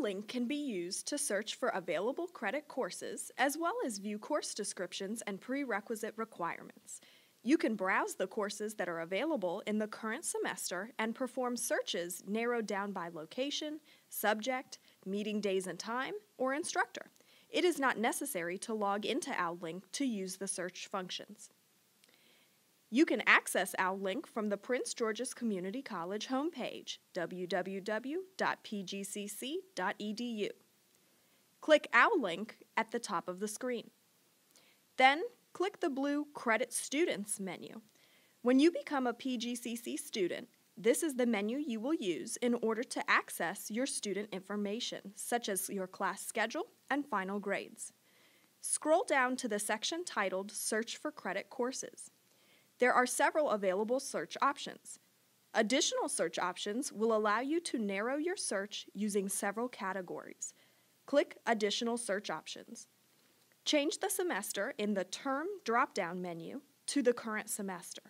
OwlLink can be used to search for available credit courses as well as view course descriptions and prerequisite requirements. You can browse the courses that are available in the current semester and perform searches narrowed down by location, subject, meeting days and time, or instructor. It is not necessary to log into OwlLink to use the search functions. You can access OwlLink from the Prince George's Community College homepage, www.pgcc.edu. Click OwlLink at the top of the screen. Then, click the blue Credit Students menu. When you become a PGCC student, this is the menu you will use in order to access your student information, such as your class schedule and final grades. Scroll down to the section titled Search for Credit Courses. There are several available search options. Additional search options will allow you to narrow your search using several categories. Click Additional Search Options. Change the semester in the Term drop-down menu to the current semester.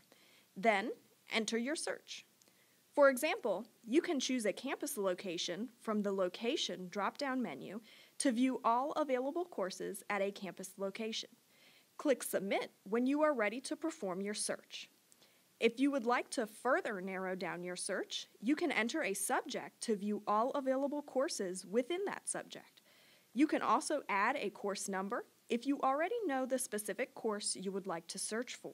Then, enter your search. For example, you can choose a campus location from the Location drop-down menu to view all available courses at a campus location. Click Submit when you are ready to perform your search. If you would like to further narrow down your search, you can enter a subject to view all available courses within that subject. You can also add a course number if you already know the specific course you would like to search for.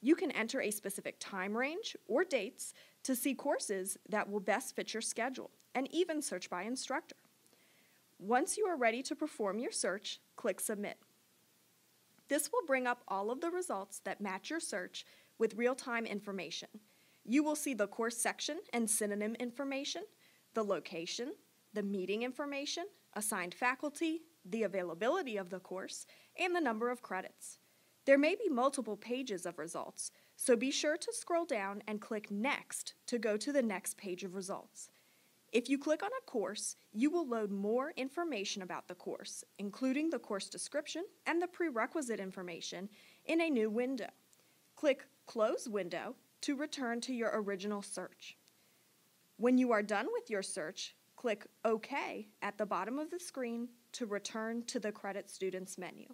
You can enter a specific time range or dates to see courses that will best fit your schedule, and even search by instructor. Once you are ready to perform your search, click Submit. This will bring up all of the results that match your search with real-time information. You will see the course section and synonym information, the location, the meeting information, assigned faculty, the availability of the course, and the number of credits. There may be multiple pages of results, so be sure to scroll down and click Next to go to the next page of results. If you click on a course, you will load more information about the course, including the course description and the prerequisite information, in a new window. Click Close Window to return to your original search. When you are done with your search, click OK at the bottom of the screen to return to the Credit Students menu.